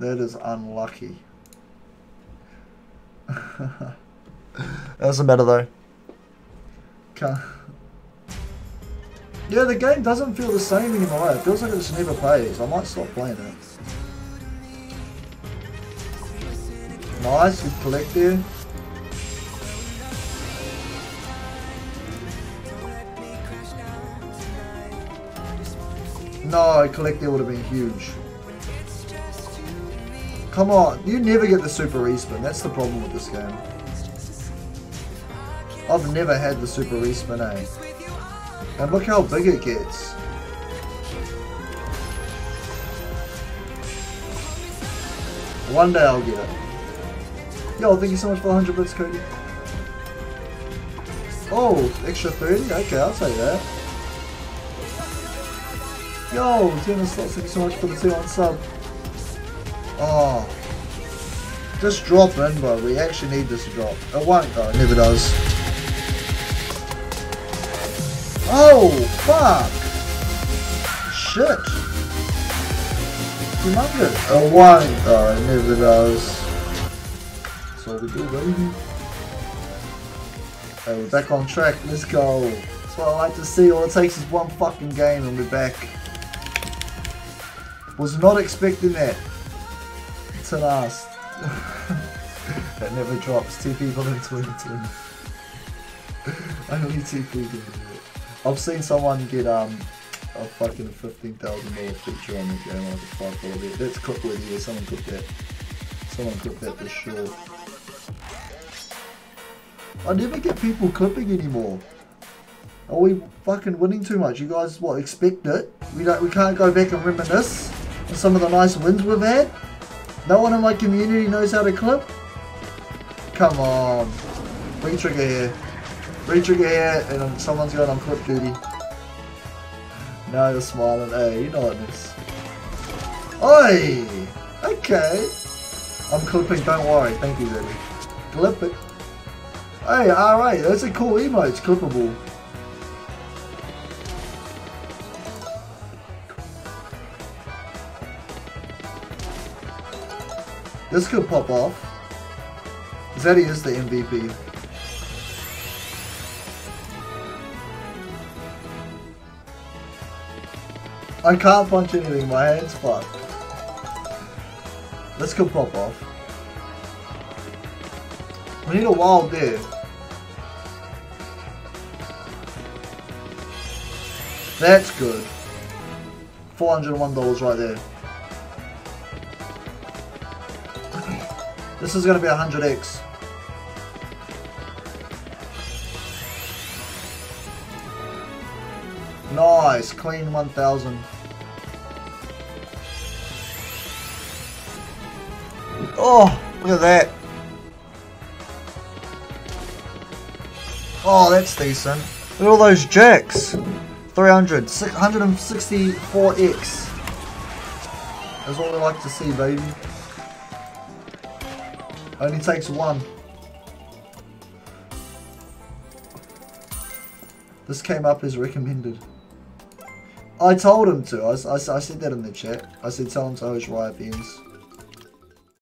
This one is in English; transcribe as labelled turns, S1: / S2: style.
S1: That is unlucky. that Doesn't matter though. Can't. Yeah, the game doesn't feel the same anymore. It feels like it just never plays. I might stop playing it. Nice, good collect. No, collect there would have been huge. Come on, you never get the super respin. That's the problem with this game. I've never had the super respin, eh? And look how big it gets. One day I'll get it. Yo, thank you so much for the 100 bits, Cody. Oh, extra 30? Okay, I'll take that. Yo, Slots, thank you so much for the 2 on sub. Oh. Just drop in, bro. We actually need this to drop. It won't though, it never does. Oh, fuck! Shit! Humongous. It won't though, it never does. That's all we do, baby. Okay, we're back on track, let's go. That's what I like to see, all it takes is one fucking game and we're back. Was not expecting that. To last. that never drops. Two people in 2020. Only two people. I've seen someone get um a fucking fifteen thousand dollar feature on the game. Like, fuck all of it. That's cooked with you. Someone cooked that. Someone cooked that for sure. I never get people clipping anymore. Are we fucking winning too much? You guys what expect it? We don't we can't go back and reminisce on some of the nice wins we've had? No one in my community knows how to clip? Come on. Re-trigger here. Re-trigger here and someone's going on clip duty. No, you're smiling. Hey, you know what this. Oi! Okay. I'm clipping, don't worry. Thank you, baby. Clip it. Hey, alright, that's a cool emote. It's clippable. This could pop off. Zeddy is the MVP. I can't punch anything, my hand's fucked. This could pop off. We need a wild there. That's good. $401 right there. This is to be 100x. Nice, clean 1000. Oh, look at that. Oh, that's decent. Look at all those jacks. 300, 164x. That's what we like to see, baby. Only takes one. This came up as recommended. I told him to. I, I, I said that in the chat. I said tell him to host Riot Beans.